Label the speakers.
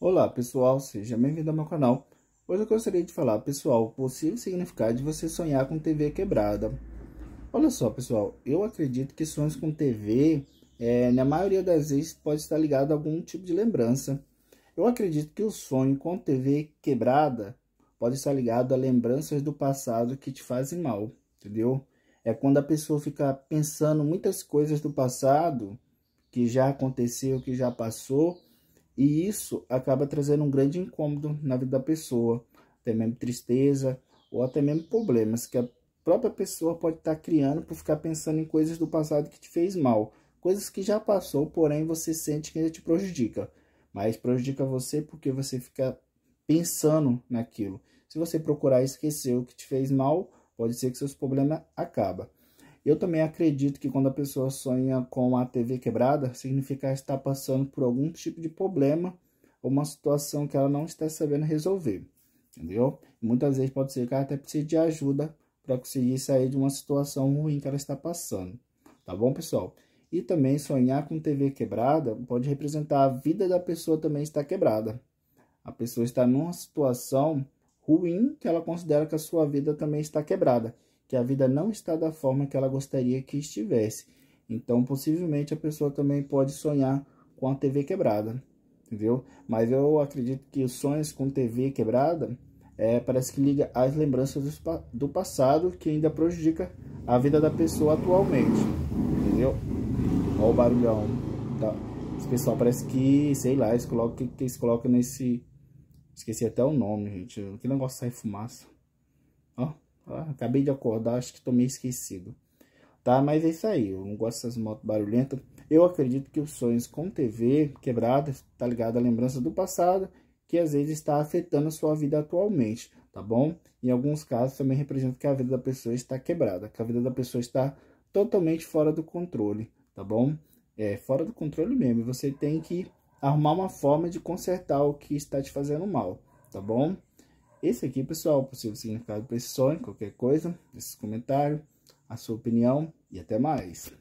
Speaker 1: Olá pessoal, seja bem-vindo ao meu canal. Hoje eu gostaria de falar, pessoal, o possível significado de você sonhar com TV quebrada. Olha só, pessoal, eu acredito que sonhos com TV, é, na maioria das vezes, pode estar ligado a algum tipo de lembrança. Eu acredito que o sonho com TV quebrada pode estar ligado a lembranças do passado que te fazem mal, entendeu? É quando a pessoa fica pensando muitas coisas do passado que já aconteceu, que já passou, e isso acaba trazendo um grande incômodo na vida da pessoa, até mesmo tristeza ou até mesmo problemas que a própria pessoa pode estar criando por ficar pensando em coisas do passado que te fez mal, coisas que já passou, porém você sente que ainda te prejudica, mas prejudica você porque você fica pensando naquilo. Se você procurar esquecer o que te fez mal, pode ser que seus problemas acabem. Eu também acredito que quando a pessoa sonha com a TV quebrada, significa estar passando por algum tipo de problema ou uma situação que ela não está sabendo resolver, entendeu? muitas vezes pode ser que ela até precise de ajuda para conseguir sair de uma situação ruim que ela está passando, tá bom, pessoal? E também sonhar com TV quebrada pode representar a vida da pessoa também está quebrada. A pessoa está numa situação ruim que ela considera que a sua vida também está quebrada que a vida não está da forma que ela gostaria que estivesse. Então, possivelmente, a pessoa também pode sonhar com a TV quebrada, entendeu? Mas eu acredito que os sonhos com TV quebrada é, parece que liga às lembranças do, do passado que ainda prejudica a vida da pessoa atualmente, entendeu? Olha o barulhão. Tá. Esse pessoal parece que, sei lá, eles colocam, que, eles colocam nesse... Esqueci até o nome, gente. Que negócio sai fumaça. Ó. Ah, acabei de acordar, acho que tô meio esquecido. Tá, mas é isso aí. Eu não gosto dessas motos barulhentas. Eu acredito que os sonhos com TV quebrada tá ligado à lembrança do passado, que às vezes está afetando a sua vida atualmente, tá bom? Em alguns casos também representa que a vida da pessoa está quebrada, que a vida da pessoa está totalmente fora do controle, tá bom? É, fora do controle mesmo. Você tem que arrumar uma forma de consertar o que está te fazendo mal, tá bom? Esse aqui, pessoal, possível significado para esse sonho, qualquer coisa, nesses comentários, a sua opinião e até mais.